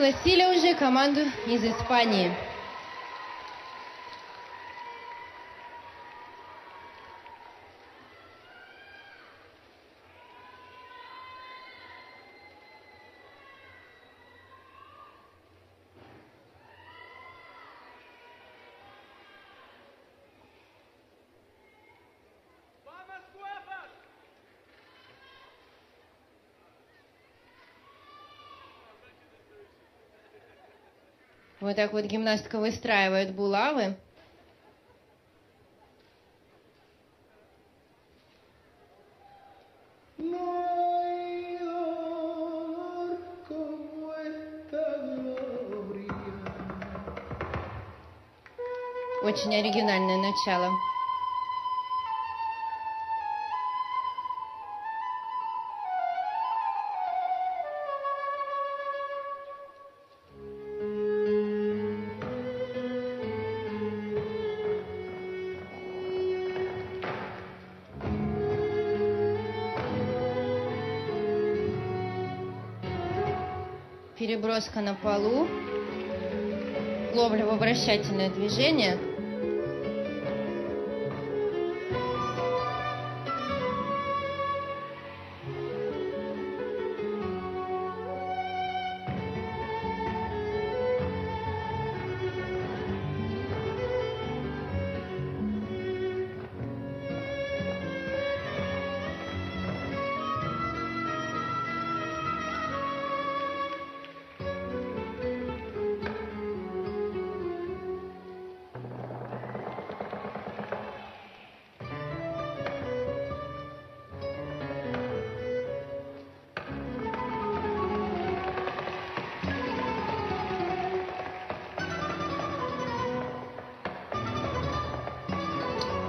пригласили уже команду из Испании. Вот так вот гимнастка выстраивает булавы. Очень оригинальное начало. Переброска на полу. Ловля в обращательное движение.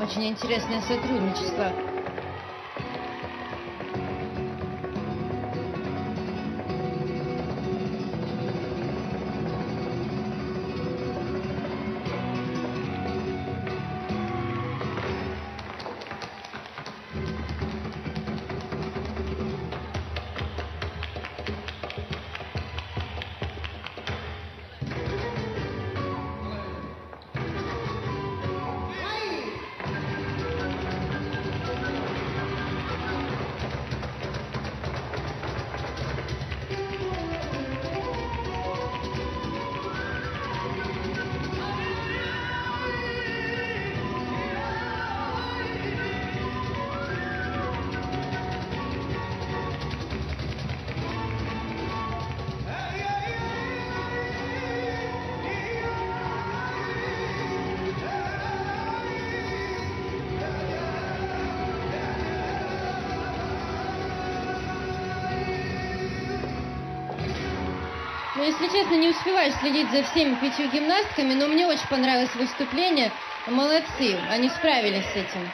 Очень интересное сотрудничество. Ну, если честно, не успеваешь следить за всеми пятью гимнастками, но мне очень понравилось выступление. Молодцы, они справились с этим.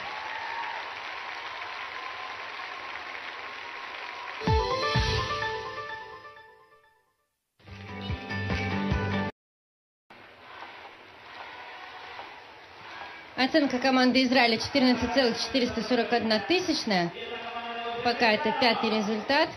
Оценка команды Израиля 14,441 тысячная. Пока это пятый результат.